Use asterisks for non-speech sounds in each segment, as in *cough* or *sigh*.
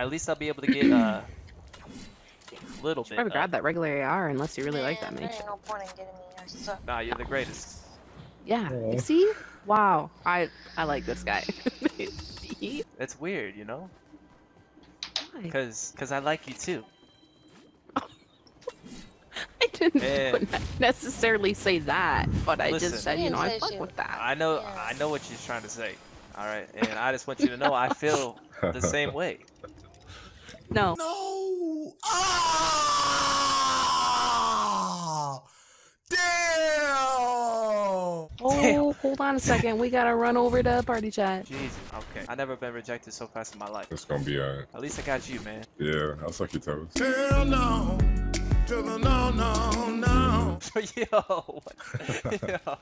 At least I'll be able to get uh, a *coughs* little bit. Probably up. grab that regular AR unless you really like that Man, mage. No point in getting me. I suck. Nah, you're the greatest. Yeah. Aw. See? Wow. I I like this guy. *laughs* See? It's weird, you know? Why? Cause, cause I like you too. *laughs* I didn't Eh. *laughs* necessarily say that, but I Listen. just said, you know, I fuck with that. I know, Yeah. I know what you're trying to say. All right, and I just want you to know I feel the same way. No. No! Ah! Damn! Oh, hold on a second. We gotta run over to party chat. Jesus. Okay. I never been rejected so fast in my life. It's gonna be alright. At least I got you, man. Yeah, I'll suck your toes. Hell no! To no, no, no! *laughs* yo, what? *laughs* yo,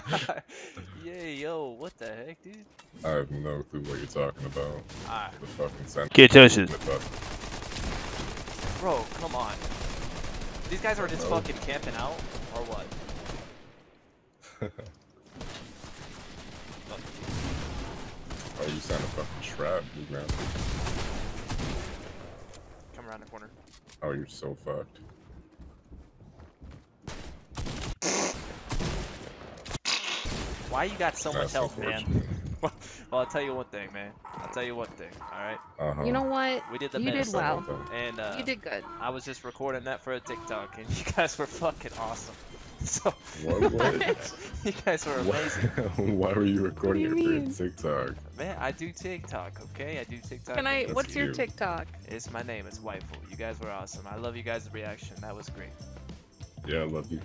*laughs* yeah, yo, what the heck, dude? I have no clue what you're talking about. Alright, The fucking center. Get attention. With bro, come on. These guys are just No. fucking camping out, or what? *laughs* Oh, you sound a fucking trap, you man. Come around the corner. Oh, you're so fucked. Why you got so much That's health, man? *laughs* well, I'll tell you one thing, man. I'll tell you one thing. All right, Uh-huh. You know what? we did the You did well. and uh, You did good. I was just recording that for a TikTok, and *laughs* you guys were fucking awesome. *laughs* So What? What? you guys were amazing, Why were you recording you it for mean? TikTok? man. I do TikTok, okay? I do TikTok. Can I? That's What's your you. TikTok? It's my name. It's Wyful. You guys were awesome. I love you guys' reaction. That was great. Yeah, I love you.